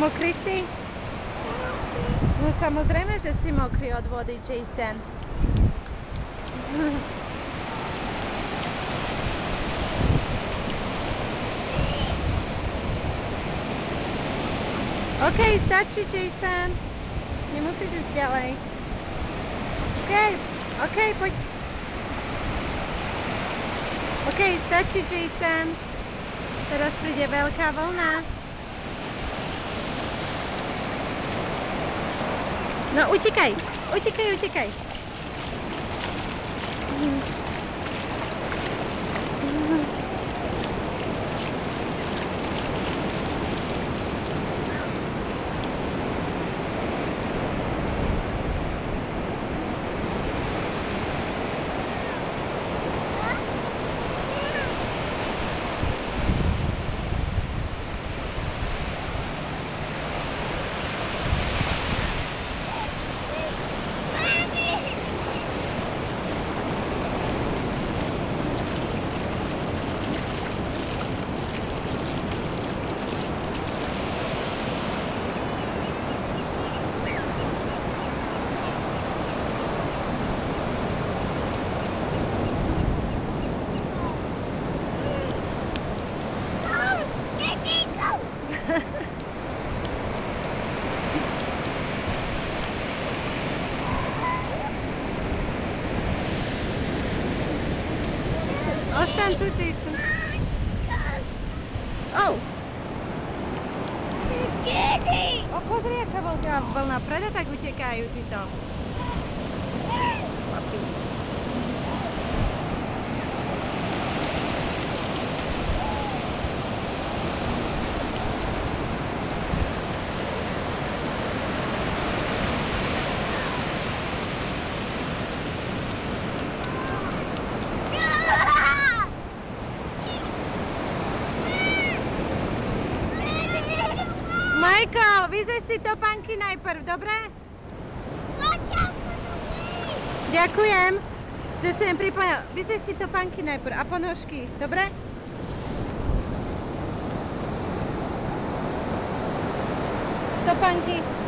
Mokrý si? No samozrejme, že si mokrý od vody, Jason. OK, stačí, Jason. Nemusíš ísť ďalej. OK, OK, poď. OK, stačí, Jason. Teraz príde veľká vlna. No, utíkaj, utíkaj, utíkaj. Utekaj. Ostaň tu, Jason. Oh, o, pozri, aká veľká vlna. Preto tak utekajú títo. Michael, vyzeš si topánky najprv, dobre? Ďakujem, že si mi pripojil. Vyzeš si topánky najprv a ponožky, dobre? Topánky.